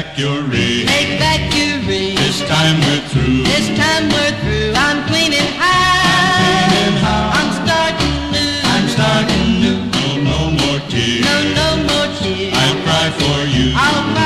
Vacuary. your Vacuary. This time we're through. This time we're through. I'm cleaning house. I'm cleaning house. I'm starting new. I'm starting new. No, no more tears. No, no more tears. I'll cry for you. I'll